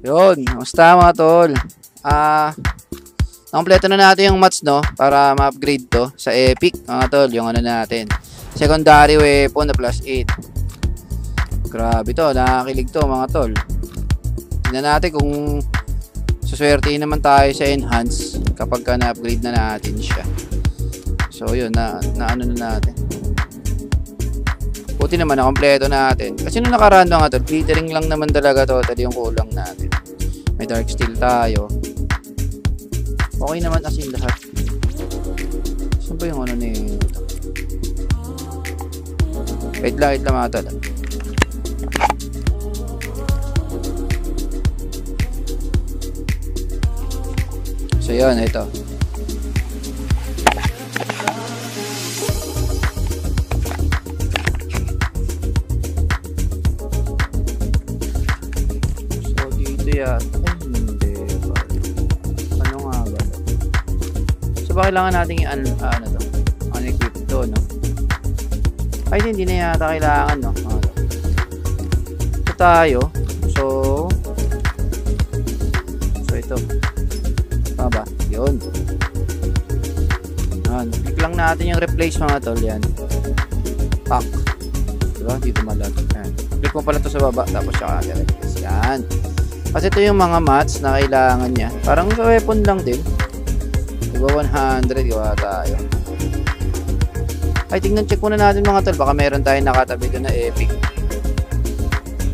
Yun, kamusta mga tol? Ah, nakompleto na natin yung mats no para ma-upgrade to sa epic mga tol, yung ano natin. Secondary weapon na plus 8. Grabe to, nakakilig to mga tol. Tingnan natin kung suswertein naman tayo sa enhance kapag ka na-upgrade na natin siya. So yun, na, na ano na natin. Buti naman na kompleto natin. Kasi nung nakaraan nga to, glittering lang naman talaga totally yung kulang natin. May dark steel tayo. Okay naman as in lahat. Saan ba yung ano ni Wait lang, wait lang mga tol. So yun, ito. So dito yan. Hindi? Ano ba? So ba kailangan natin i-un, ah, ano to? No? Ay, hindi na yata kailangan, no? Tol. Ito tayo. So, so ito. Tama ba? Yun. Yan. Click lang natin yung replace mga tol. Yan. Pack. Diba? Dito malag. Yan. Click mo pala to sa baba. Tapos siya kagad replace. Yan. Kasi ito yung mga mats na kailangan niya. Parang sa weapon lang din. Diba 100 gawa tayo. Ay, tingnan check muna natin mga tol. Baka meron tayong nakatabi doon na epic.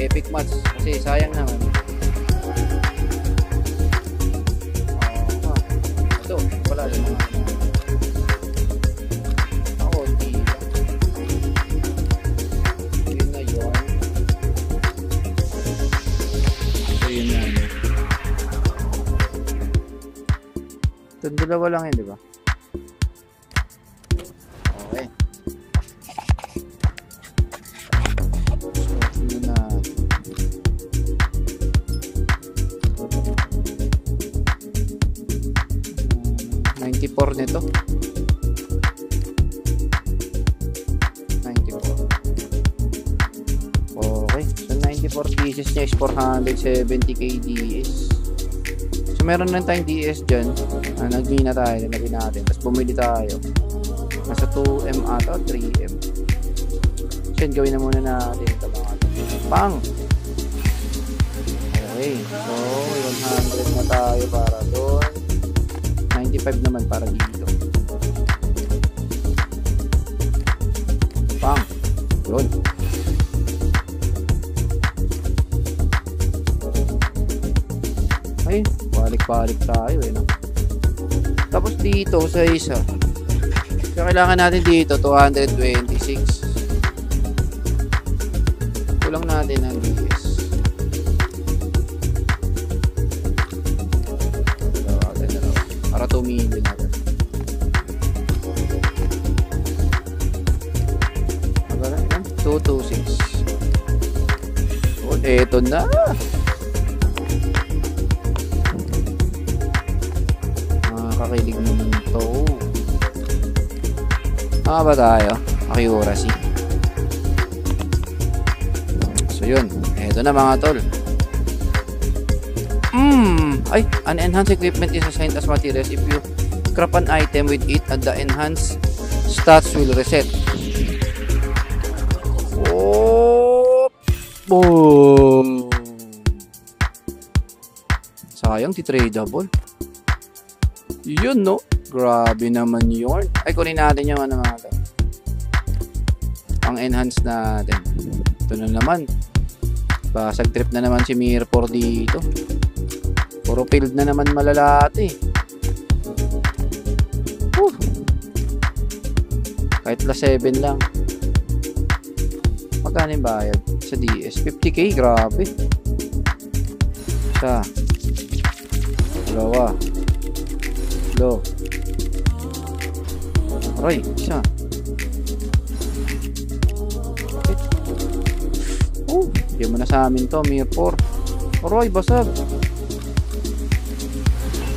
Epic mats. Kasi sayang naman. Yung mga ako, di yun na yun so yun na yun itong dalawa lang yun, di 24 pieces niya is 470 KDS. So, meron lang tayong DS dyan. Ah, nagmi na tayo. Nagmi natin. Tapos, bumili tayo. Nasa 2M ata o 3M. So, yun, gawin na muna natin ito mga Pang! Okay. So, 100 na tayo para doon. 95 naman para dito. Pang! Yun. Ay, balik-balik tayo eh, no? Tapos dito sa isa. Kaya kailangan natin dito 226. Kulang natin ng DS. Para 2 million natin. Magkano yan? 226. Oh, eto na. Nakakakilig naman to. Ah, ba tayo? Accuracy. So, yun. Eto na mga tol. Hmm. Ay, an enhanced equipment is assigned as materials if you scrap an item with it and the enhanced stats will reset. Oh! Boom! Sayang, titradable. Yun, no? Grabe naman yun. Ay, kunin natin yung ano mga to. Ang enhance natin. Ito na naman. Basag trip na naman si Mirror dito. Puro field na naman malalate. Whew. Kahit plus 7 lang. Magkano yung bayad? Sa DS. 50k, grabe. Isa. Dalawa. Lo. Aray, isa. Oh, hindi mo na sa amin to, Mirror. Aray, basag.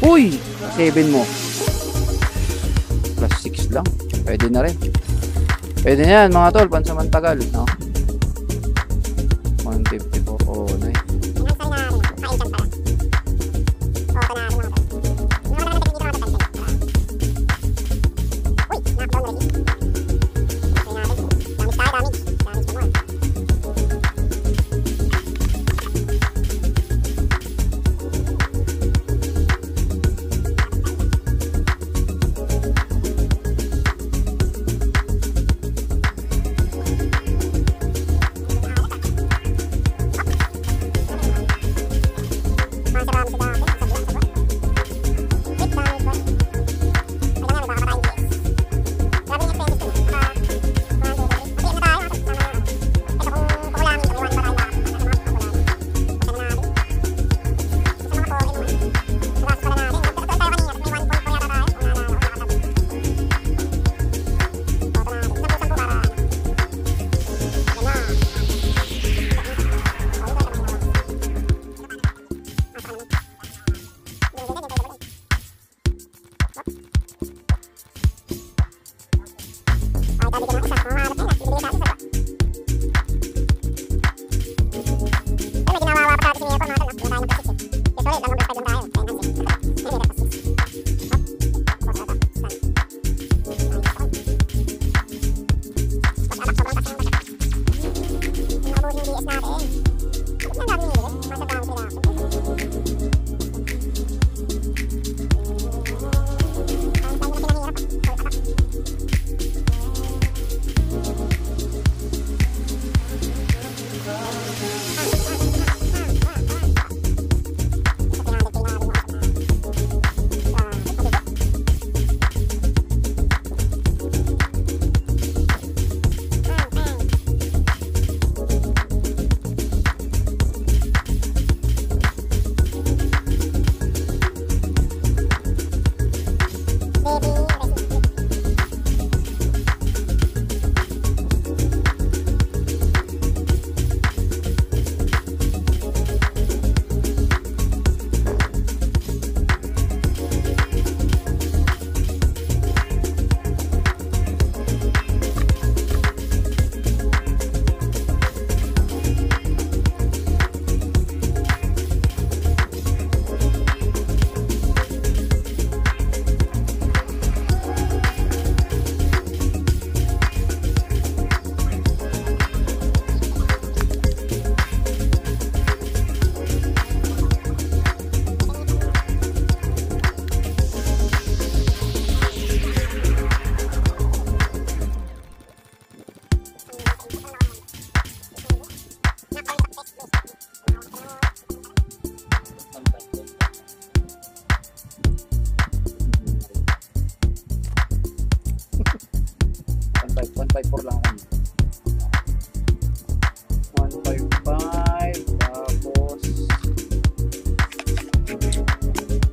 Uy! 7 mo. Plus 6 lang. Pwede na rin. Pwede na yan mga tol, pansamantagal. No?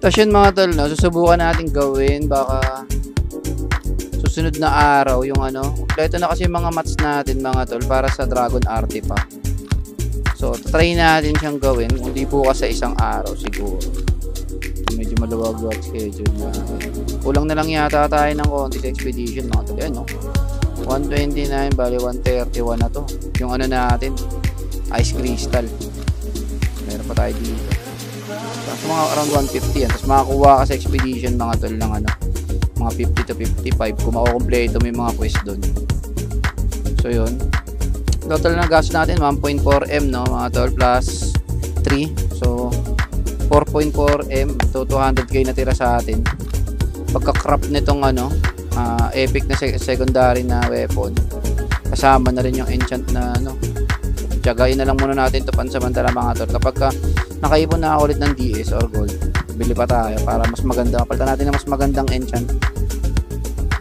Tapos yun mga tol, no, susubukan natin gawin baka susunod na araw yung ano. Kompleto na kasi mga mats natin mga tol para sa Dragon Artifact. So, try natin siyang gawin. Hindi bukas sa isang araw siguro. Medyo maluwag-luwag schedule na. Kulang na lang yata tayo ng konti sa expedition mga tol. Yan no. 129, bali 131 na to. Yung ano natin, ice crystal. Meron pa tayo dito. Tapos mga around 150 yan. Tapos makakuha ka sa expedition mga tol ng ano, mga 50 to 55 kung makukompleto mo yung mga quest doon. So yun. Total na gas natin 1.4M no mga tol plus 3. So 4.4M to 200k na tira sa atin. Pagka-crop nitong ano, uh, epic na secondary na weapon. Kasama na rin yung enchant na ano. Tiyagain na lang muna natin to pansamantala mga tol. Kapag ka nakaipon na ulit ng DS or gold bili pa tayo para mas maganda mapalitan natin ng mas magandang enchant.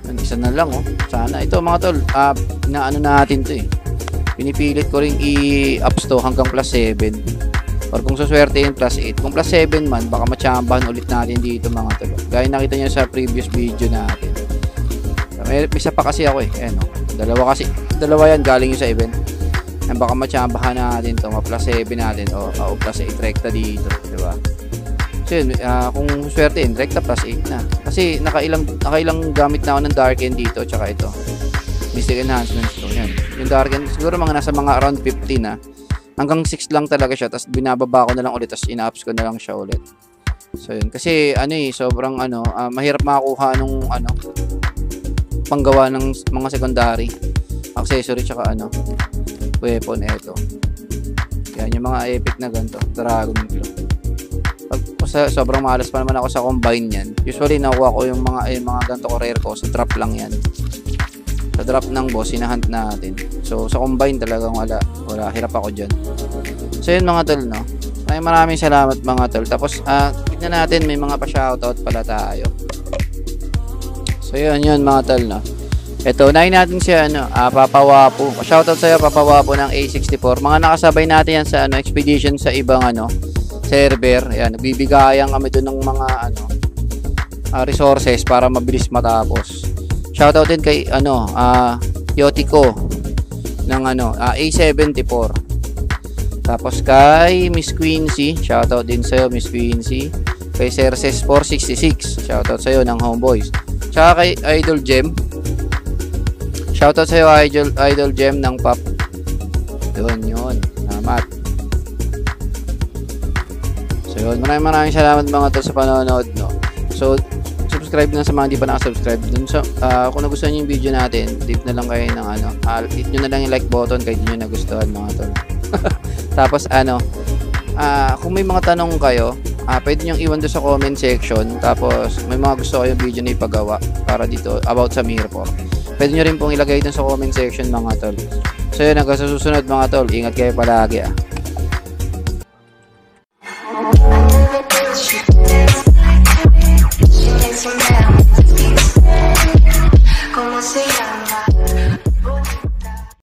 Yung isa na lang oh. Sana. Ito mga tol uh, inaano natin to eh. Pinipilit ko rin i-ups to hanggang plus 7 or kung suswerte yung plus 8 kung plus 7 man baka machambahan ulit natin dito mga tol. Gaya nakita nyo sa previous video natin may isa pa kasi ako eh ayan oh dalawa kasi dalawa yan galing yung sa event na baka machambahan natin to ma plus 7 natin o, o plus 8 rekta dito di ba So yun, ah, kung swerte in, rekta plus 8 na. Kasi nakailang, nakailang gamit na ako ng dark end dito, tsaka ito. Mystic enhancements to. Yan. Yung dark end, siguro mga nasa mga around 50 na. Hanggang 6 lang talaga siya, tapos binababa ko na lang ulit, tapos ina-ups ko na lang siya ulit. So yun, kasi ano eh, sobrang ano, ah, mahirap makakuha nung ano, panggawa ng mga secondary accessory tsaka ano, weapon eto. Yan yung mga epic na ganito, Dragon Claw. Sa, sobrang malas pa naman ako sa combine yan. Usually nakuha ko yung mga yung mga ganito ko rare ko sa drop lang yan. Sa drop ng boss, hinahunt natin. So sa combine talagang wala, wala hirap ako diyan. So yun mga tol no. Maraming salamat mga tol. Tapos ah tignan natin may mga pa-shoutout pala tayo. So yun yun mga tol no. Ito, unahin natin si ano, ah, Papa Wapo. Shoutout sa'yo, Papa Wapo ng A64. Mga nakasabay natin yan sa ano, expedition sa ibang ano, server. Yan, nagbibigayan kami doon ng mga ano, ah, resources para mabilis matapos. Shoutout din kay ano, ah, Yotico ng ano, ah, A74. Tapos kay Miss Quincy, shoutout din sa'yo Miss Quincy. Kay Cerces 466, shoutout sa'yo ng Homeboys. Tsaka kay Idol Gem, Shoutout sa'yo, Idol, Idol Gem ng Pop. Doon, yun. Salamat. So, yun. Maraming maraming salamat mga to sa panonood, no. So, subscribe na sa mga hindi pa nakasubscribe. Dun sa, ah, kung nagustuhan nyo yung video natin, tip na lang kayo ng ano, ah, hit nyo na lang yung like button kahit hindi nyo nagustuhan mga to. Tapos, ano, ah, kung may mga tanong kayo, ah, pwede nyo iwan doon sa comment section. Tapos, may mga gusto kayong video na ipagawa para dito about sa Mirror. Pwede nyo rin pong ilagay dun sa comment section mga tol. So yun, hanggang sa susunod mga tol. Ingat kayo palagi ah.